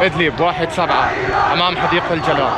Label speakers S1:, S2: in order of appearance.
S1: إدلب 1-7 أمام حديقة الجلال.